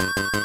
you